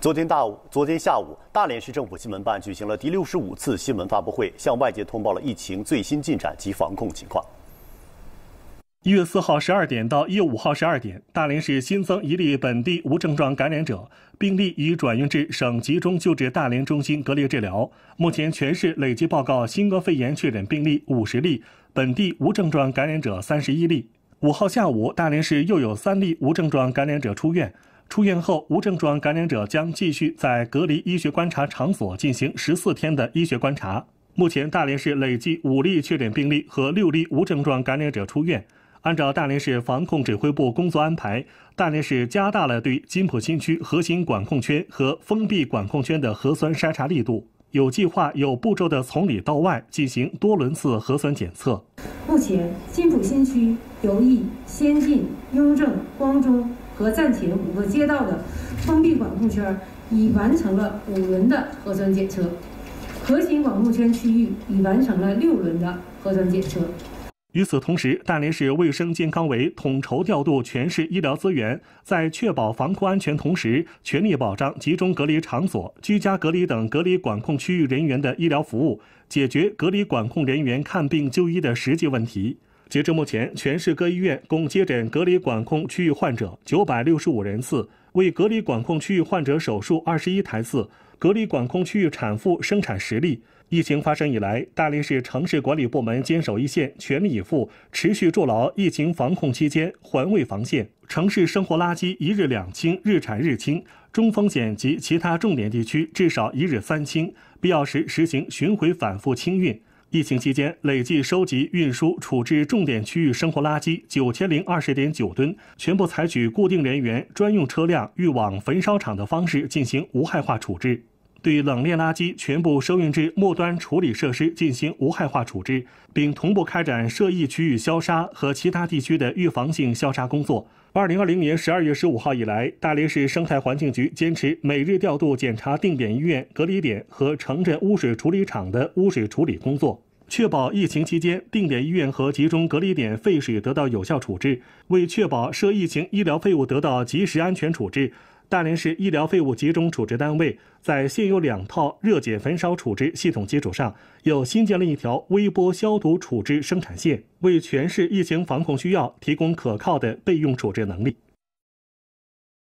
昨天大午，昨天下午，大连市政府新闻办举行了第六十五次新闻发布会，向外界通报了疫情最新进展及防控情况。一月四号十二点到一月五号十二点，大连市新增一例本地无症状感染者，病例已转运至省集中救治大连中心隔离治疗。目前全市累计报告新冠肺炎确诊病例五十例，本地无症状感染者三十一例。五号下午，大连市又有三例无症状感染者出院。出院后，无症状感染者将继续在隔离医学观察场所进行十四天的医学观察。目前，大连市累计五例确诊病例和六例无症状感染者出院。按照大连市防控指挥部工作安排，大连市加大了对金浦新区核心管控圈和封闭管控圈的核酸筛查力度，有计划、有步骤地从里到外进行多轮次核酸检测。目前，金浦新区由义、先进、雍正、光中。和站前五个街道的封闭管控圈已完成了五轮的核酸检测，核心管控圈区域已完成了六轮的核酸检测。与此同时，大连市卫生健康委统筹调度全市医疗资源，在确保防控安全同时，全力保障集中隔离场所、居家隔离等隔离管控区域人员的医疗服务，解决隔离管控人员看病就医的实际问题。截至目前，全市各医院共接诊隔离管控区域患者九百六十五人次，为隔离管控区域患者手术二十一台次，隔离管控区域产妇生产实例。疫情发生以来，大连市城市管理部门坚守一线，全力以赴，持续筑牢疫情防控期间环卫防线。城市生活垃圾一日两清，日产日清；中风险及其他重点地区至少一日三清，必要时实行巡回反复清运。疫情期间，累计收集、运输、处置重点区域生活垃圾九千零二十点九吨，全部采取固定人员、专用车辆运往焚烧厂的方式进行无害化处置。对冷链垃圾，全部收运至末端处理设施进行无害化处置，并同步开展涉疫区域消杀和其他地区的预防性消杀工作。二零二零年十二月十五号以来，大连市生态环境局坚持每日调度检查定点医院、隔离点和城镇污水处理厂的污水处理工作，确保疫情期间定点医院和集中隔离点废水得到有效处置。为确保涉疫情医疗废物得到及时安全处置。大连市医疗废物集中处置单位在现有两套热解焚烧处置系统基础上，又新建了一条微波消毒处置生产线，为全市疫情防控需要提供可靠的备用处置能力。